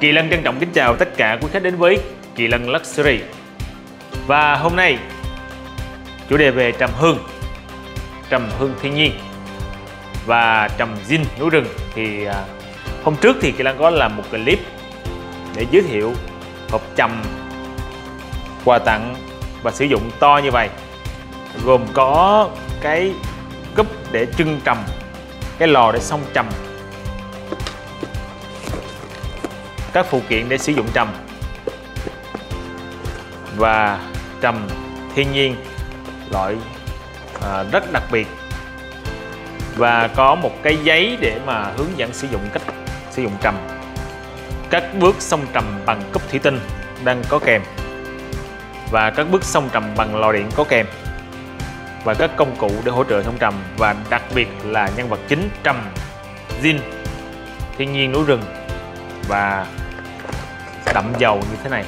Kỳ Lân trân trọng kính chào tất cả quý khách đến với Kỳ Lân Luxury. Và hôm nay, chủ đề về trầm hương Trầm hương thiên nhiên Và trầm dinh núi rừng Thì à, hôm trước thì Kỳ Lân có làm một clip để giới thiệu hộp trầm quà tặng và sử dụng to như vậy, gồm có cái cúp để trưng trầm, cái lò để xông trầm. Các phụ kiện để sử dụng trầm. Và trầm thiên nhiên loại à, rất đặc biệt. Và có một cái giấy để mà hướng dẫn sử dụng cách sử dụng trầm. Các bước xông trầm bằng cúp thủy tinh đang có kèm. Và các bước xông trầm bằng lò điện có kèm. Và các công cụ để hỗ trợ xông trầm và đặc biệt là nhân vật chính trầm zin thiên nhiên núi rừng và đậm dầu như thế này.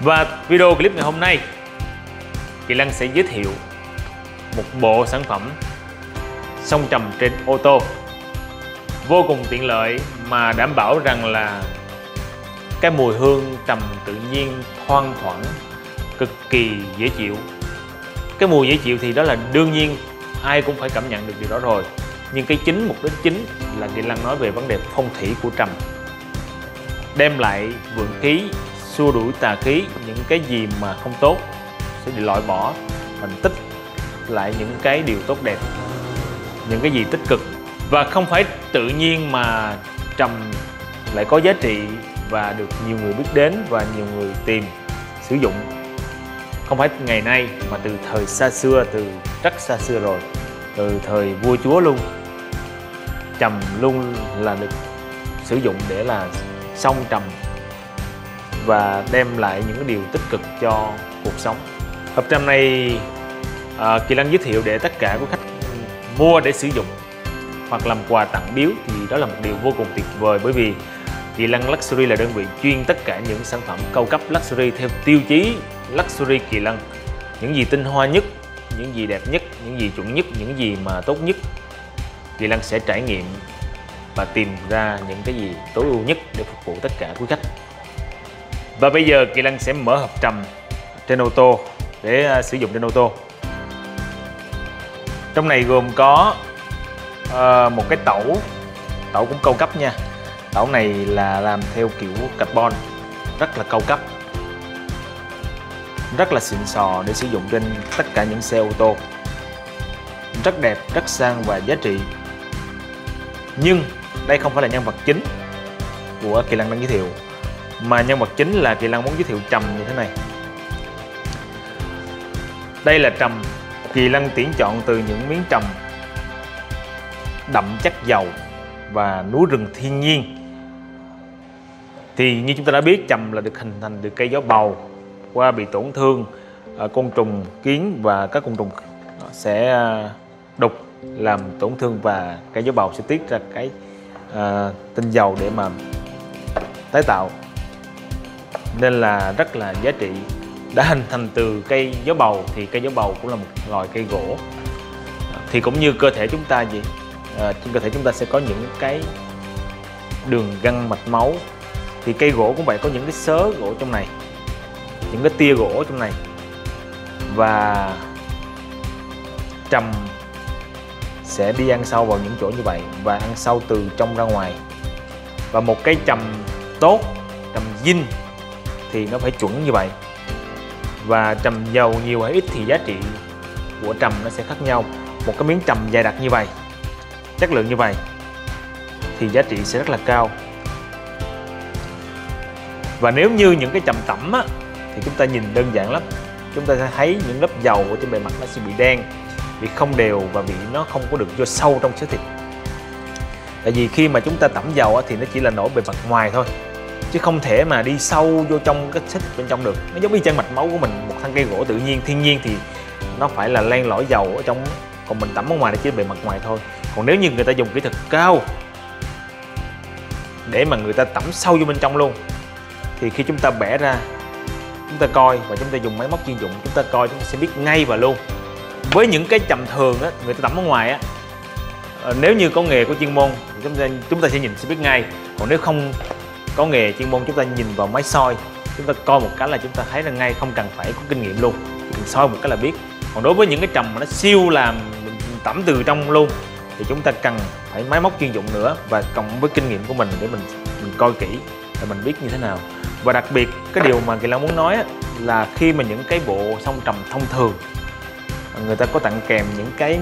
Và video clip ngày hôm nay, Kỳ Lăng sẽ giới thiệu một bộ sản phẩm xông trầm trên ô tô. Vô cùng tiện lợi mà đảm bảo rằng là cái mùi hương trầm tự nhiên, thoang thoảng, cực kỳ dễ chịu. Cái mùi dễ chịu thì đó là đương nhiên, ai cũng phải cảm nhận được điều đó rồi nhưng cái chính mục đích chính là kỹ Lăng nói về vấn đề phong thủy của trầm. Đem lại vượng khí, xua đuổi tà khí, những cái gì mà không tốt sẽ bị loại bỏ mình tích lại những cái điều tốt đẹp, những cái gì tích cực. Và không phải tự nhiên mà trầm lại có giá trị và được nhiều người biết đến và nhiều người tìm, sử dụng. Không phải ngày nay mà từ thời xa xưa, từ rất xa xưa rồi, từ thời vua chúa luôn trầm luôn là được sử dụng để là song trầm và đem lại những cái điều tích cực cho cuộc sống hộp trầm này à, kỳ lân giới thiệu để tất cả các khách mua để sử dụng hoặc làm quà tặng biếu thì đó là một điều vô cùng tuyệt vời bởi vì Kỳ Lân Luxury là đơn vị chuyên tất cả những sản phẩm cao cấp luxury theo tiêu chí Luxury Kỳ Lân. Những gì tinh hoa nhất, những gì đẹp nhất, những gì chuẩn nhất, những gì mà tốt nhất. Kỳ Lăng sẽ trải nghiệm và tìm ra những cái gì tối ưu nhất để phục vụ tất cả quý khách. Và bây giờ Kỳ Lăng sẽ mở hộp trầm trên ô tô để à, sử dụng trên ô tô. Trong này gồm có uh, một cái tẩu. Tẩu cũng cao cấp nha. Tẩu này là làm theo kiểu carbon rất là cao cấp. Rất là xịn sò để sử dụng trên tất cả những xe ô tô. Rất đẹp rất sang và giá trị nhưng đây không phải là nhân vật chính của kỳ lân đang giới thiệu, mà nhân vật chính là kỳ lân muốn giới thiệu trầm như thế này. Đây là trầm. Kỳ lân tuyển chọn từ những miếng trầm đậm chất dầu và núi rừng thiên nhiên. Thì như chúng ta đã biết, trầm là được hình thành từ cây gió bầu, qua bị tổn thương à, côn trùng, kiến và các côn trùng sẽ à, đục làm tổn thương và cây gió bầu sẽ tiết ra cái uh, tinh dầu để mà tái tạo. Nên là rất là giá trị. Đã hình thành từ cây gió bầu thì cây gió bầu cũng là một loài cây gỗ. Thì cũng như cơ thể chúng ta gì à, trên cơ thể chúng ta sẽ có những cái đường gân mạch máu. Thì cây gỗ cũng vậy có những cái sớ gỗ trong này những cái tia gỗ trong này. Và trầm sẽ đi ăn sâu vào những chỗ như vậy và ăn sâu từ trong ra ngoài. Và một cái trầm tốt trầm dinh thì nó phải chuẩn như vậy. Và trầm dầu nhiều hay ít thì giá trị của trầm nó sẽ khác nhau. Một cái miếng trầm dày đặc như vậy chất lượng như vậy thì giá trị sẽ rất là cao. Và nếu như những cái trầm tẩm á, thì chúng ta nhìn đơn giản lắm. Chúng ta sẽ thấy những lớp dầu ở trên bề mặt nó sẽ bị đen bị không đều và bị nó không có được vô sâu trong sữa thịt. Tại vì khi mà chúng ta tẩm dầu thì nó chỉ là nổi bề mặt ngoài thôi, chứ không thể mà đi sâu vô trong cái xích bên trong được. Nó giống như chân mạch máu của mình, một thân cây gỗ tự nhiên, thiên nhiên thì nó phải là len lỏi dầu ở trong, còn mình tẩm ở ngoài là chỉ bề mặt ngoài thôi. Còn nếu như người ta dùng kỹ thuật cao để mà người ta tẩm sâu vô bên trong luôn, thì khi chúng ta bẻ ra, chúng ta coi và chúng ta dùng máy móc chuyên dụng, chúng ta coi chúng ta sẽ biết ngay và luôn với những cái trầm thường á, người ta tẩm ở ngoài á ờ, nếu như có nghề có chuyên môn, chúng ta chúng ta sẽ nhìn, sẽ biết ngay. Còn nếu không có nghề chuyên môn, chúng ta nhìn vào máy soi, chúng ta coi một cái là chúng ta thấy là ngay, không cần phải có kinh nghiệm luôn. Mình soi một cái là biết. Còn đối với những cái trầm mà nó siêu làm tẩm từ trong luôn, thì chúng ta cần phải máy móc chuyên dụng nữa và cộng với kinh nghiệm của mình để mình mình coi kỹ để mình biết như thế nào. Và đặc biệt, cái điều mà kỳ lan muốn nói là khi mà những cái bộ song trầm thông thường người ta có tặng kèm những cái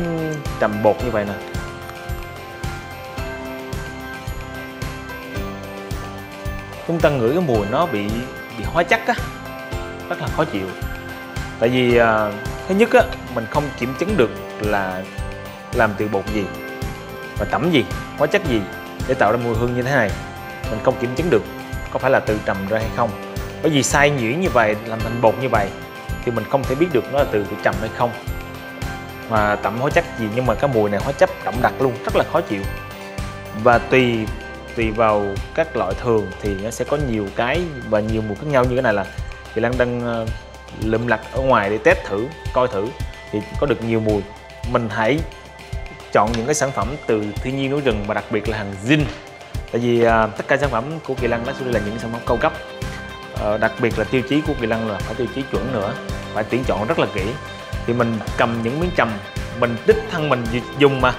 trầm bột như vậy nè. Chúng ta ngửi cái mùi nó bị bị hóa chất á rất là khó chịu. Tại vì à, thứ nhất á mình không kiểm chứng được là làm từ bột gì và tẩm gì hóa chất gì để tạo ra mùi hương như thế này. Mình không kiểm chứng được có phải là từ trầm ra hay không. Bởi vì sai nhuyễn như vậy làm thành bột như vậy thì mình không thể biết được nó là từ trầm hay không mà tẩm hóa chất gì nhưng mà cái mùi này hóa chất đậm đặc luôn rất là khó chịu. Và tùy tùy vào các loại thường thì nó sẽ có nhiều cái và nhiều mùi khác nhau. Như cái này là thì Lan đang ờ, lượm lặt ở ngoài để test thử coi thử thì có được nhiều mùi. Mình hãy chọn những cái sản phẩm từ thiên nhiên núi rừng và đặc biệt là hàng zin tại vì à, tất cả sản phẩm của Kỳ Lăng nó sẽ là những sản phẩm cao cấp. À, đặc biệt là tiêu chí của Kỳ Lăng là phải tiêu chí chuẩn nữa phải tuyển chọn rất là kỹ thì mình cầm những miếng trầm mình đích thân mình dùng mà.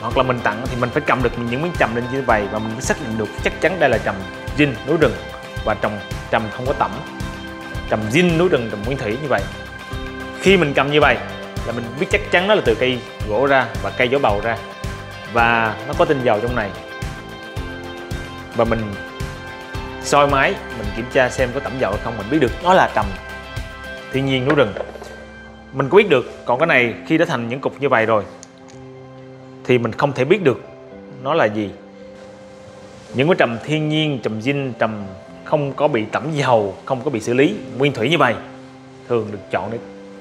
Hoặc là mình tặng thì mình phải cầm được những miếng trầm lên như vậy và mình phải xác định được chắc chắn đây là trầm zin núi rừng và trồng trầm không có tẩm. Trầm zin núi rừng, trầm nguyên thủy như vậy. Khi mình cầm như vậy là mình biết chắc chắn nó là từ cây gỗ ra và cây gió bầu ra và nó có tinh dầu trong này. Và mình soi máy, mình kiểm tra xem có tẩm dầu hay không, mình biết được nó là trầm. Thiên nhiên núi rừng mình có biết được, còn cái này khi đã thành những cục như vậy rồi, thì mình không thể biết được nó là gì. Những cái trầm thiên nhiên, trầm dinh, trầm không có bị tẩm dầu, không có bị xử lý, nguyên thủy như vậy, thường được chọn để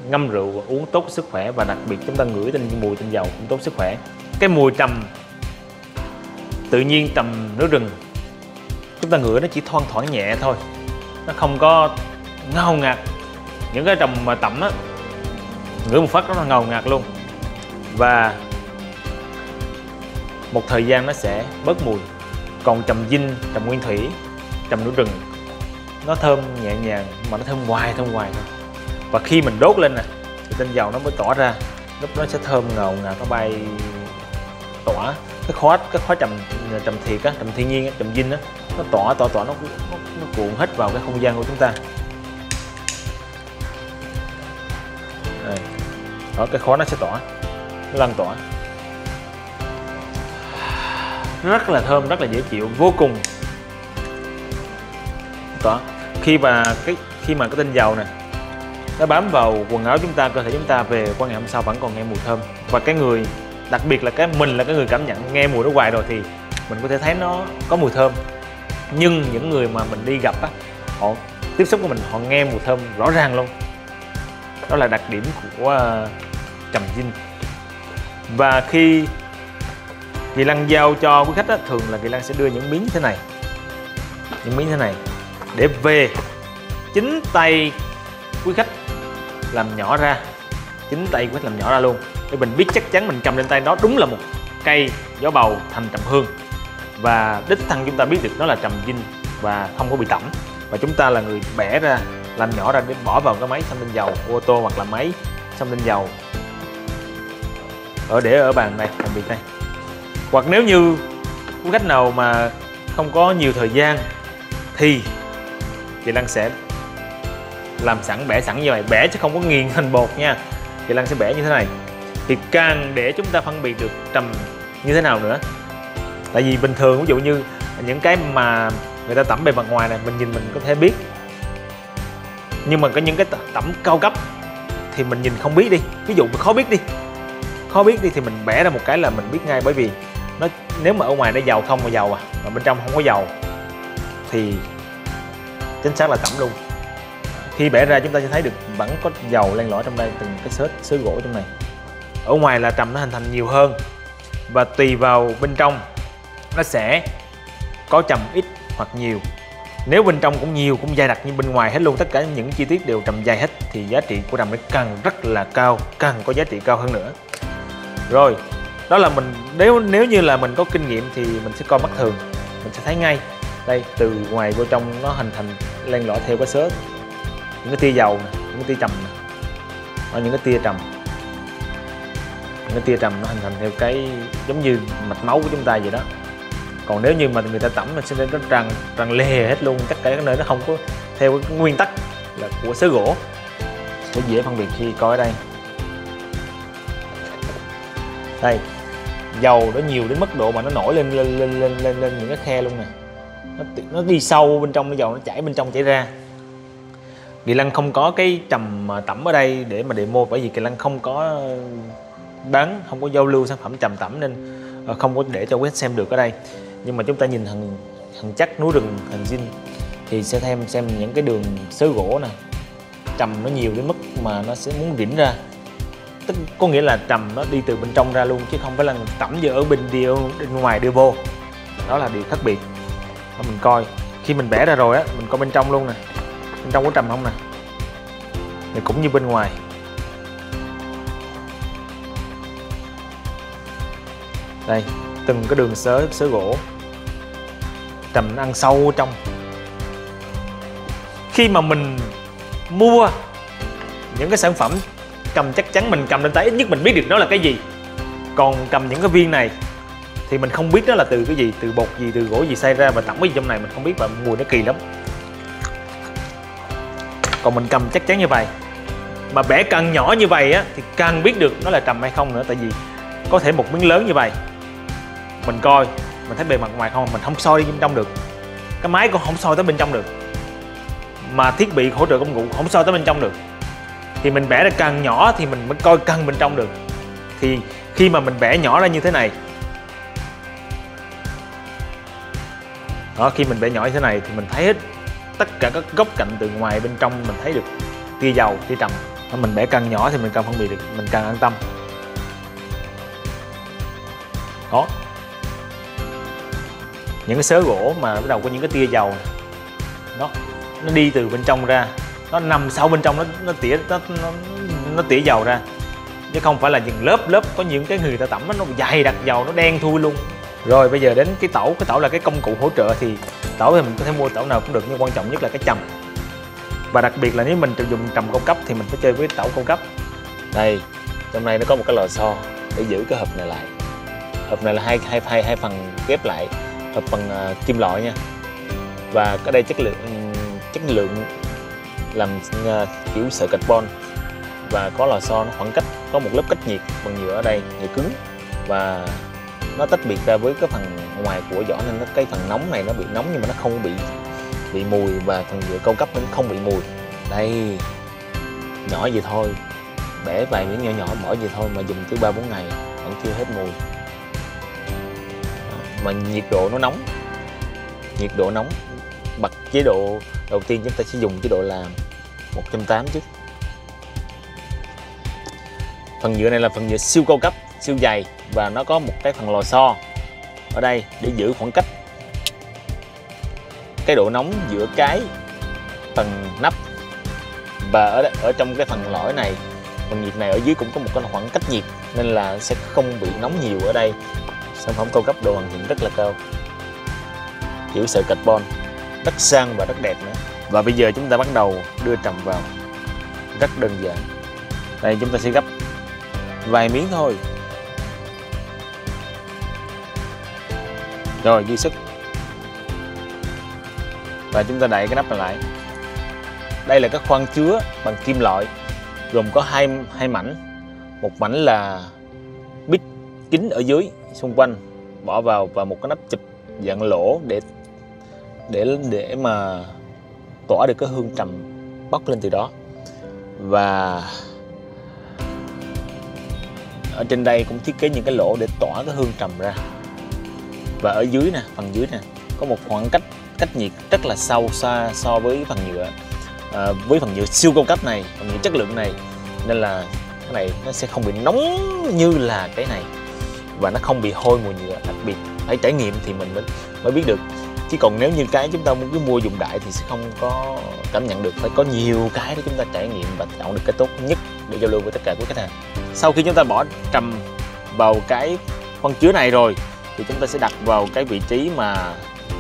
ngâm rượu và uống tốt sức khỏe và đặc biệt chúng ta ngửi tinh mùi tinh dầu cũng tốt sức khỏe. Cái mùi trầm, tự nhiên trầm nước rừng, chúng ta ngửi nó chỉ thoang thoảng nhẹ thôi, nó không có ngao ngạt. Những cái trầm mà tẩm á ngửi một phát rất là ngầu ngạt luôn. Và một thời gian nó sẽ bớt mùi. Còn trầm dinh trầm nguyên thủy trầm núi rừng nó thơm nhẹ nhàng mà nó thơm hoài thơm hoài thôi. Và khi mình đốt lên nè thì tinh dầu nó mới tỏa ra. Lúc nó sẽ thơm ngầu ngạt nó bay tỏa. Cái khói cái khói trầm trầm thiệt á trầm thiên nhiên á trầm dinh á nó tỏa tỏa tỏa nó, nó nó cuộn hết vào cái không gian của chúng ta. Đây. đó cái khói nó sẽ tỏa nó lan tỏa rất là thơm, rất là dễ chịu, vô cùng. Tỏa khi mà cái, khi mà cái tinh dầu này, nó bám vào quần áo chúng ta, cơ thể chúng ta về, qua ngày hôm sau vẫn còn nghe mùi thơm. Và cái người, đặc biệt là cái mình là cái người cảm nhận nghe mùi nó hoài rồi thì mình có thể thấy nó có mùi thơm. Nhưng những người mà mình đi gặp á, họ, tiếp xúc của mình, họ nghe mùi thơm rõ ràng luôn đó là đặc điểm của ờ, trầm dinh và khi Kỳ Lăng giao cho quý khách đó thường là Kỳ Lăng sẽ đưa những miếng như thế này, những miếng thế này để về chính tay quý khách làm nhỏ ra, chính tay quý khách làm nhỏ ra luôn. Để mình biết chắc chắn mình cầm lên tay đó đúng là một cây gió bầu thành trầm hương. Và đích thân chúng ta biết được nó là trầm dinh và không có bị tẩm. Và chúng ta là người bẻ ra làm nhỏ ra để bỏ vào cái máy xăm tinh dầu, ô tô hoặc là máy xăm tinh dầu. Ở để ở bàn này làm việc này hoặc nếu như có khách nào mà không có nhiều thời gian thì chị Lan sẽ làm sẵn, bẻ sẵn như vậy. Bẻ chứ không có nghiền thành bột nha. Chị Lan sẽ bẻ như thế này. Thì càng để chúng ta phân biệt được trầm như thế nào nữa. Tại vì bình thường, ví dụ như những cái mà người ta tẩm bề mặt ngoài này, mình nhìn mình có thể biết nhưng mà có những cái tẩm cao cấp thì mình nhìn không biết đi. Ví dụ khó biết đi. Khó biết đi thì mình bẻ ra một cái là mình biết ngay. Bởi vì nó, nếu mà ở ngoài nó giàu không mà giàu à mà bên trong không có giàu thì chính xác là tẩm luôn. Khi bẻ ra chúng ta sẽ thấy được vẫn có dầu len lỏi trong đây, từng cái sớt sứ gỗ trong này. Ở ngoài là trầm nó hình thành nhiều hơn. Và tùy vào bên trong, nó sẽ có trầm ít hoặc nhiều nếu bên trong cũng nhiều cũng dày đặc như bên ngoài hết luôn tất cả những chi tiết đều trầm dày hết thì giá trị của đầm nó càng rất là cao càng có giá trị cao hơn nữa. Rồi đó là mình nếu nếu như là mình có kinh nghiệm thì mình sẽ coi mắt thường mình sẽ thấy ngay. Đây từ ngoài vô trong nó hình thành len lỏi theo cái sớt những cái tia dầu này, những cái tia trầm này. Đó, những cái tia trầm. Những cái tia trầm nó hình thành theo cái giống như mạch máu của chúng ta vậy đó còn nếu như mà người ta tẩm nó sẽ nó tràn tràn lề hết luôn tất cả các nơi nó không có theo cái nguyên tắc là của sớ gỗ. Sẽ dễ phân biệt khi coi ở đây. Đây dầu nó nhiều đến mức độ mà nó nổi lên lên lên lên lên, lên những cái khe luôn nè. Nó, nó đi sâu bên trong cái dầu nó chảy bên trong chảy ra. Kỳ Lăng không có cái trầm à, tẩm ở đây để mà demo bởi vì Kỳ Lăng không có bán không có giao lưu sản phẩm trầm tẩm nên à, không có để cho quý khách xem được ở đây nhưng mà chúng ta nhìn thằng thằng chắc núi rừng, thằng zin thì sẽ thêm xem những cái đường sớ gỗ nè. Trầm nó nhiều đến mức mà nó sẽ muốn rỉn ra. Tức có nghĩa là trầm nó đi từ bên trong ra luôn, chứ không phải là tẩm giờ ở bên đi bên ngoài đưa vô. Đó là điều khác biệt đó mình coi. Khi mình bẻ ra rồi á, mình coi bên trong luôn nè. Bên trong có trầm không nè? Thì cũng như bên ngoài. Đây từng cái đường sớ sớ gỗ. Trầm ăn sâu trong. Khi mà mình mua những cái sản phẩm cầm chắc chắn mình cầm lên tay ít nhất mình biết được nó là cái gì. Còn cầm những cái viên này thì mình không biết nó là từ cái gì, từ bột gì, từ gỗ gì xay ra và tẩm cái gì trong này mình không biết và mùi nó kỳ lắm. Còn mình cầm chắc chắn như vậy, mà bẻ càng nhỏ như vậy á thì càng biết được nó là trầm hay không nữa, tại vì có thể một miếng lớn như vậy mình coi. Mình thấy bề mặt ngoài không, mình không soi đi bên trong được. Cái máy cũng không soi tới bên trong được. Mà thiết bị hỗ trợ công cụ không soi tới bên trong được. Thì mình vẽ ra càng nhỏ thì mình mới coi càng bên trong được. Thì khi mà mình vẽ nhỏ ra như thế này. Đó, khi mình vẽ nhỏ như thế này thì mình thấy hết tất cả các góc cạnh từ ngoài bên trong mình thấy được. Tia dầu, tia trầm. Mình vẽ càng nhỏ thì mình càng phân biệt được, mình càng an tâm. Đó những cái sớ gỗ mà bắt đầu có những cái tia dầu nó nó đi từ bên trong ra. Nó nằm sâu bên trong nó nó tỉa nó, nó, nó tỉa dầu ra. Chứ không phải là những lớp lớp có những cái người ta tẩm nó dày đặc dầu nó đen thui luôn. Rồi bây giờ đến cái tẩu cái tẩu là cái công cụ hỗ trợ thì tẩu thì mình có thể mua tẩu nào cũng được nhưng quan trọng nhất là cái trầm và đặc biệt là nếu mình dùng trầm cao cấp thì mình phải chơi với tẩu cao cấp. Đây trong này nó có một cái lò xo để giữ cái hộp này lại. Hộp này là hai hai hai hai phần ghép lại hộp bằng uh, kim loại nha. Và cái đây chất lượng chất lượng làm uh, kiểu sợi carbon. Và có lò xo nó khoảng cách có một lớp cách nhiệt bằng nhựa ở đây nhựa cứng. Và nó tách biệt ra với cái phần ngoài của vỏ nên nó cái phần nóng này nó bị nóng nhưng mà nó không bị bị mùi và phần nhựa cao cấp nó không bị mùi. Đây nhỏ vậy thôi. Bẻ vài miếng nhỏ nhỏ bỏ vậy thôi mà dùng tới ba bốn ngày vẫn chưa hết mùi mà nhiệt độ nó nóng. Nhiệt độ nóng. Bật chế độ, đầu tiên chúng ta sẽ dùng chế độ là 180 chứ phần nhựa này là phần nhựa siêu cao cấp, siêu dày và nó có một cái phần lò xo ở đây để giữ khoảng cách. Cái độ nóng giữa cái phần nắp và ở ở trong cái phần lõi này, phần nhiệt này ở dưới cũng có một cái khoảng cách nhiệt nên là sẽ không bị nóng nhiều ở đây sản phẩm cao cấp độ hoàn thiện rất là cao. Kiểu sợi carbon, rất sang và rất đẹp nữa. Và bây giờ chúng ta bắt đầu đưa trầm vào rất đơn giản. Đây, chúng ta sẽ gấp vài miếng thôi. Rồi, dư sức. Và chúng ta đậy cái nắp này lại. Đây là các khoang chứa bằng kim loại, gồm có hai hai mảnh. Một mảnh là bít kính ở dưới xung quanh bỏ vào và một cái nắp chụp dạng lỗ để để để mà tỏa được cái hương trầm bốc lên từ đó. Và ở trên đây cũng thiết kế những cái lỗ để tỏa cái hương trầm ra. Và ở dưới nè phần dưới nè có một khoảng cách cách nhiệt rất là sâu xa so với phần nhựa. À, với phần nhựa siêu cao cấp này phần nhựa chất lượng này nên là cái này nó sẽ không bị nóng như là cái này và nó không bị hôi mùi nhựa, đặc biệt phải trải nghiệm thì mình mới mới biết được. Chứ còn nếu như cái chúng ta muốn cứ mua dùng đại thì sẽ không có cảm nhận được, phải có nhiều cái để chúng ta trải nghiệm và chọn được cái tốt nhất để giao lưu với tất cả quý khách hàng. Sau khi chúng ta bỏ trầm vào cái phân chứa này rồi, thì chúng ta sẽ đặt vào cái vị trí mà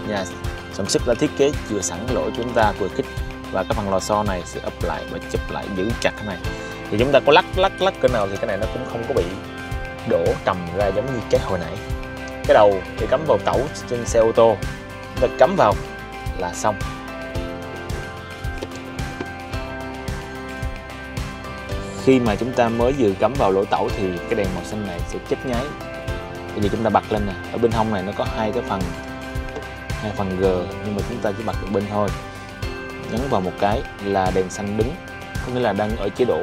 nhà sản xuất đã thiết kế chừa sẵn lỗ cho chúng ta vừa kích. Và cái phần lò xo này sẽ ấp lại và chụp lại giữ chặt cái này. Thì chúng ta có lắc lắc lắc cỡ nào thì cái này nó cũng không có bị đổ cầm ra giống như cái hồi nãy. Cái đầu để cắm vào tẩu trên xe ô tô. Chúng ta cắm vào là xong. Khi mà chúng ta mới vừa cắm vào lỗ tẩu thì cái đèn màu xanh này sẽ chớp nháy. Bây giờ chúng ta bật lên nè. Ở bên hông này nó có hai cái phần hai phần G nhưng mà chúng ta chỉ bật được bên thôi. Nhấn vào một cái là đèn xanh đứng. Có nghĩa là đang ở chế độ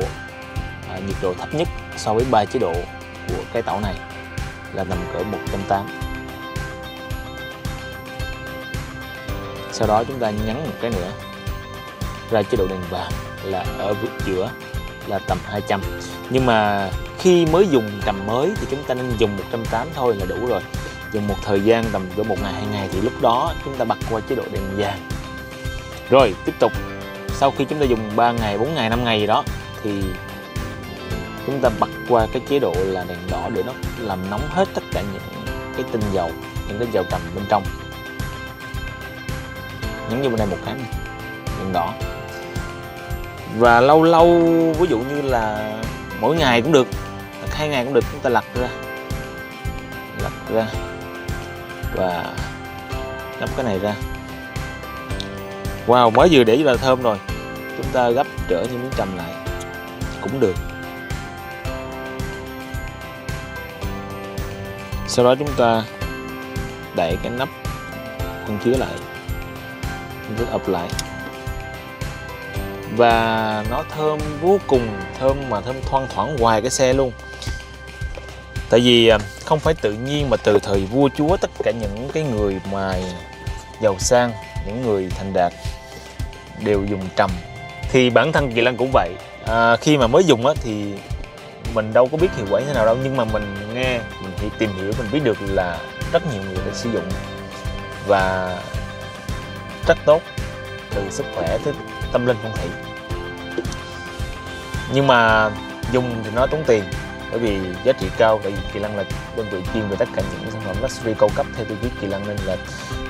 à, nhiệt độ thấp nhất so với ba chế độ của cái tàu này là nằm cỡ 180 sau đó chúng ta nhấn một cái nữa. Ra chế độ đèn vàng là ở vực giữa là tầm 200 nhưng mà khi mới dùng trầm mới thì chúng ta nên dùng 180 thôi là đủ rồi. Dùng một thời gian tầm cỡ một ngày, hai ngày thì lúc đó chúng ta bật qua chế độ đèn vàng. Rồi, tiếp tục. Sau khi chúng ta dùng 3 ngày 4 ngày 5 ngày gì đó thì chúng ta bật qua cái chế độ là đèn đỏ để nó làm nóng hết tất cả những cái tinh dầu, những cái dầu trầm bên trong. Nhấn vô bên đây một cái này. đèn đỏ. Và lâu lâu, ví dụ như là mỗi ngày cũng được hai ngày cũng được, chúng ta lật ra. Lật ra. Và gấp cái này ra. Wow, mới vừa để là thơm rồi. Chúng ta gấp trở những miếng trầm lại. Cũng được. Sau đó chúng ta đậy cái nắp phân chứa lại. Chúng ta ập lại. Và nó thơm vô cùng thơm mà thơm thoang thoảng hoài cái xe luôn. Tại vì à, không phải tự nhiên mà từ thời vua chúa tất cả những cái người mà giàu sang những người thành đạt đều dùng trầm. Thì bản thân kỳ lân cũng vậy. À, khi mà mới dùng á thì mình đâu có biết hiệu quả như thế nào đâu nhưng mà mình nghe mình tìm hiểu mình biết được là rất nhiều người đã sử dụng. Và rất tốt từ sức khỏe tới tâm linh phong thủy nhưng mà dùng thì nó tốn tiền bởi vì giá trị cao tại vì kỳ lân là đơn vị chuyên về tất cả những sản phẩm luxury cao cấp. Theo tiêu chí kỳ lân nên là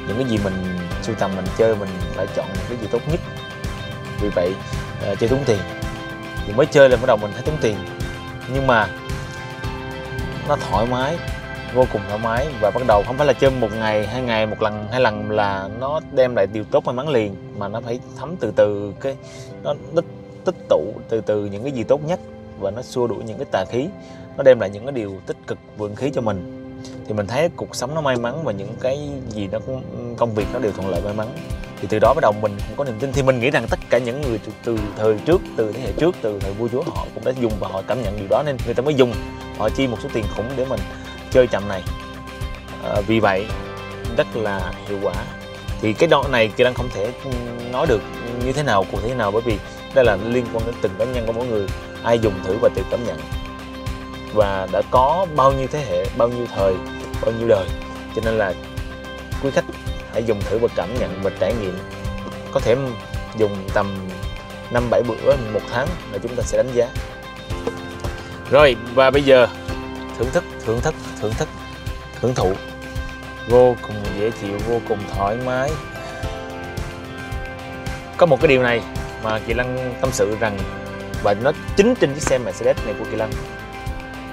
những cái gì mình sưu tầm mình chơi mình phải chọn những cái gì tốt nhất. Vì vậy uh, chơi tốn tiền. Thì mới chơi là bắt đầu mình thấy tốn tiền. Nhưng mà nó thoải mái, vô cùng thoải mái. Và bắt đầu không phải là chơi một ngày, hai ngày, một lần, hai lần là nó đem lại điều tốt may mắn liền, mà nó phải thấm từ từ cái, nó tích tích tụ từ từ những cái gì tốt nhất và nó xua đuổi những cái tà khí. Nó đem lại những cái điều tích cực vượng khí cho mình. Thì mình thấy cuộc sống nó may mắn và những cái gì nó cũng, công việc nó đều thuận lợi may mắn thì từ đó bắt đầu mình cũng có niềm tin. Thì mình nghĩ rằng tất cả những người từ, từ thời trước từ thế hệ trước từ thời vua chúa họ cũng đã dùng và họ cảm nhận điều đó. Nên người ta mới dùng họ chi một số tiền khủng để mình chơi chậm này. À, vì vậy rất là hiệu quả. Thì cái đoạn này kỳ đang không thể nói được như thế nào cụ thể thế nào bởi vì đây là liên quan đến từng cá nhân của mỗi người. Ai dùng thử và tự cảm nhận. Và đã có bao nhiêu thế hệ bao nhiêu thời bao nhiêu đời. Cho nên là quý khách hãy dùng thử và cảm nhận và trải nghiệm. Có thể dùng tầm năm bảy bữa một tháng là chúng ta sẽ đánh giá. Rồi và bây giờ thưởng thức thưởng thức thưởng thức hưởng thụ. Vô cùng dễ chịu vô cùng thoải mái. Có một cái điều này mà kỳ lăng tâm sự rằng và nó chính trên chiếc xe mercedes này của kỳ lăng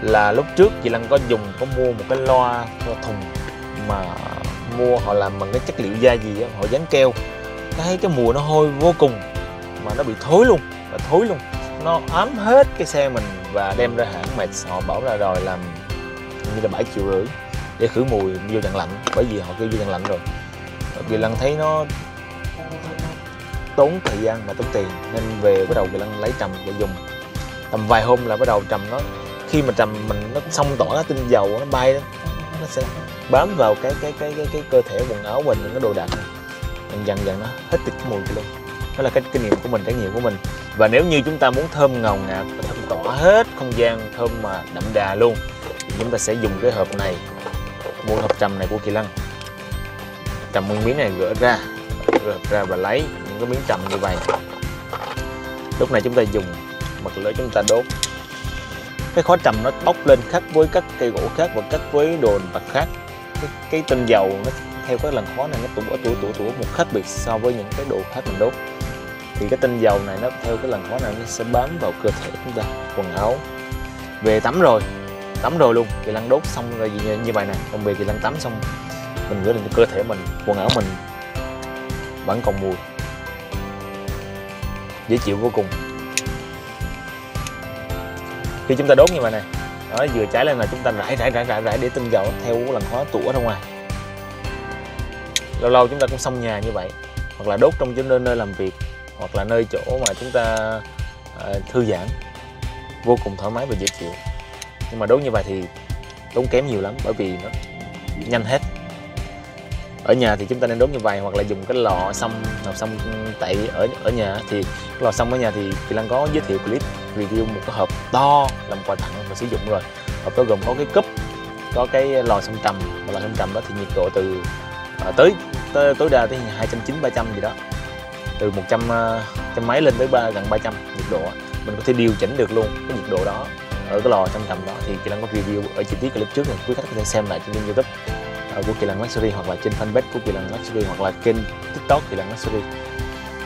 là lúc trước kỳ lăng có dùng có mua một cái loa, loa thùng mà mua, họ làm bằng cái chất liệu da gì á, họ dán keo. Cái cái mùi nó hôi vô cùng, mà nó bị thối luôn và thối luôn. Nó ám hết cái xe mình và đem ra hãng mệt họ bảo là đòi làm như là 7 triệu rưỡi để khử mùi vô dàn lạnh, bởi vì họ kêu vô dàn lạnh rồi. Vì lân thấy nó tốn thời gian và tốn tiền, nên về bắt đầu kỳ lân lấy trầm để dùng. Tầm vài hôm là bắt đầu trầm nó, khi mà trầm mình nó xong tỏa nó tinh dầu, nó bay nó sẽ bám vào cái cái cái cái, cái cơ thể quần áo mình những cái đồ đạc này. Dần dần dần nó hết tịch mùi luôn. Đó là cái kinh nghiệm của mình trải nghiệm của mình. Và nếu như chúng ta muốn thơm ngào ngạt và thơm tỏa hết không gian thơm mà đậm đà luôn thì chúng ta sẽ dùng cái hộp này mua hộp trầm này của kỳ lân. Trầm nguyên miếng này gỡ ra gỡ ra và lấy những cái miếng trầm như vậy. Lúc này chúng ta dùng mật lửa chúng ta đốt cái khói trầm nó bốc lên khác với các cây gỗ khác và khác với đồ vật khác. Cái, cái tinh dầu nó theo cái lần khói này nó tủa tủa tủa tủa một khác biệt so với những cái đồ khác mình đốt. Thì cái tinh dầu này nó theo cái lần khói này nó sẽ bám vào cơ thể chúng ta quần áo. Về tắm rồi tắm rồi luôn. Kỳ lăng đốt xong rồi như, như vậy nè còn về kỳ lăng tắm xong mình gửi lên cơ thể mình quần áo mình. Vẫn còn mùi. Dễ chịu vô cùng khi chúng ta đốt như vậy này đó vừa cháy lên là chúng ta rải rải rải rải rải để tinh dầu theo làn khói tủa ra ngoài. Lâu lâu chúng ta cũng xong nhà như vậy hoặc là đốt trong nơi nơi làm việc hoặc là nơi chỗ mà chúng ta uh, thư giãn vô cùng thoải mái và dễ chịu. Nhưng mà đốt như vậy thì tốn kém nhiều lắm bởi vì nó nhanh hết. Ở nhà thì chúng ta nên đốt như vậy hoặc là dùng cái lò xông lò xông tại ở ở nhà thì cái lò xông ở nhà thì kỳ lan có giới thiệu clip review một cái hộp to làm quà tặng và sử dụng rồi. Hộp đó gồm có cái cúp có cái lò xông trầm lò xông trầm đó thì nhiệt độ từ à, tới, tới tối đa tới hai trăm chín ba trăm gì đó. Từ 100 à, trăm mấy lên tới ba gần 300 nhiệt độ mình có thể điều chỉnh được luôn cái nhiệt độ đó ở cái lò trong trầm đó. Thì chị đang có review ở chi tiết clip trước rồi. quý khách có thể xem lại trên kênh youtube à, của kỳ lân luxury hoặc là trên fanpage của kỳ lân luxury hoặc là kênh tiktok kỳ lân luxury.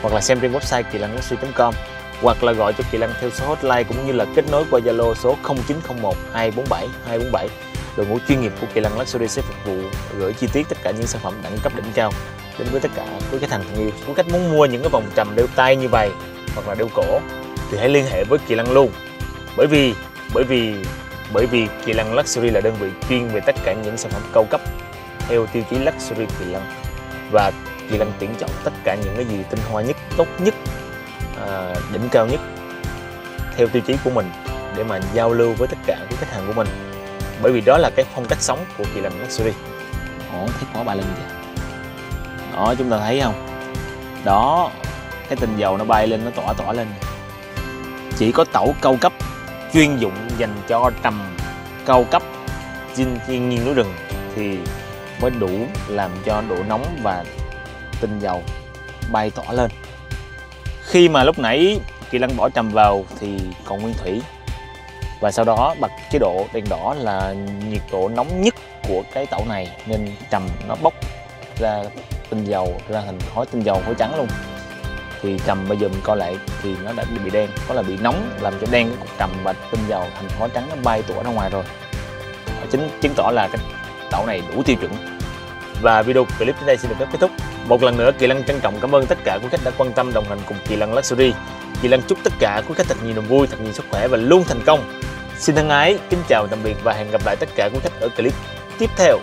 Hoặc là xem trên website kỳ lân luxury.com hoặc là gọi cho kỳ lăng theo số hotline cũng như là kết nối qua zalo số 0901 247 247 đội ngũ chuyên nghiệp của kỳ lăng luxury sẽ phục vụ, gửi chi tiết tất cả những sản phẩm đẳng cấp đỉnh cao đến với tất cả quý khách hàng thân yêu. Quý khách muốn mua những cái vòng trầm đeo tay như vậy hoặc là đeo cổ thì hãy liên hệ với kỳ lăng luôn. Bởi vì bởi vì bởi vì kỳ lăng luxury là đơn vị chuyên về tất cả những sản phẩm cao cấp theo tiêu chí luxury kỳ lăng. Và kỳ lăng tuyển chọn tất cả những cái gì tinh hoa nhất, tốt nhất à, đỉnh cao nhất theo tiêu chí của mình để mà giao lưu với tất cả quý khách hàng của mình. Bởi vì đó là cái phong cách sống của kỳ lân luxury. Ổn thấy có ba lần chưa đó chúng ta thấy không? Đó cái tinh dầu nó bay lên nó tỏa tỏa lên. Chỉ có tẩu cao cấp chuyên dụng dành cho trầm cao cấp thiên nhiên núi rừng thì mới đủ làm cho độ nóng và tinh dầu bay tỏa lên khi mà lúc nãy kỳ lân bỏ trầm vào thì còn nguyên thủy. Và sau đó bật chế độ đèn đỏ là nhiệt độ nóng nhất của cái tẩu này, nên trầm nó bốc ra tinh dầu, ra thành khói tinh dầu, khói trắng luôn. Thì trầm bây giờ mình coi lại thì nó đã bị đen, có là bị nóng, làm cho đen cái cục trầm và tinh dầu thành khói trắng nó bay tủa ra ngoài rồi. Chính, chứng tỏ là cái tẩu này đủ tiêu chuẩn. Và video clip đến đây xin được kết thúc một lần nữa, kỳ lân trân trọng cảm ơn tất cả quý khách đã quan tâm, đồng hành cùng kỳ lân luxury. Kỳ lân chúc tất cả quý khách thật nhiều niềm vui, thật nhiều sức khỏe và luôn thành công. Xin thân ái, kính chào tạm biệt và hẹn gặp lại tất cả quý khách ở clip tiếp theo.